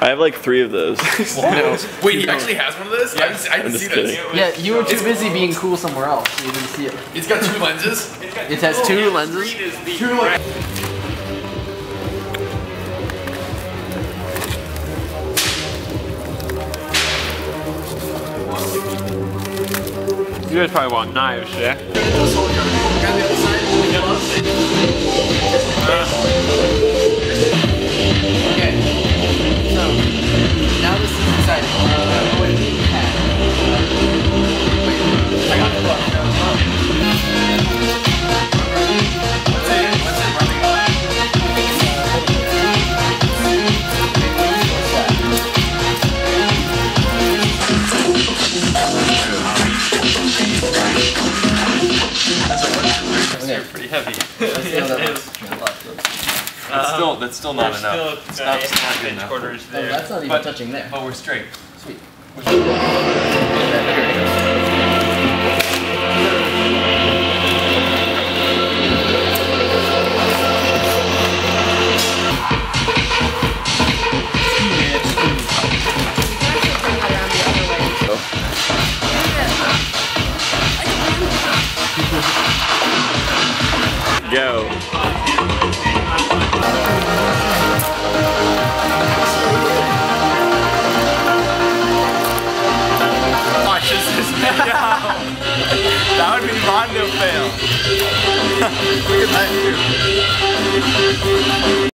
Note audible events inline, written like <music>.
I have like three of those. <laughs> Wait, he actually has one of those? Yeah. I didn't, I didn't see kidding. this. Yeah, you were too busy being cool somewhere else. You didn't see it. It's got two lenses. It's oh, lenses. Two lenses. You guys probably want knives, yeah? はい。Okay. Pretty heavy. Let's see how that It looks. is. That's still that's still not There's enough. still It's uh, not, it's not good inch enough. quarters Oh, there. that's not even But- touching there. But we're straight. Sweet. Go. Watches this <laughs> that would be Mondo fail.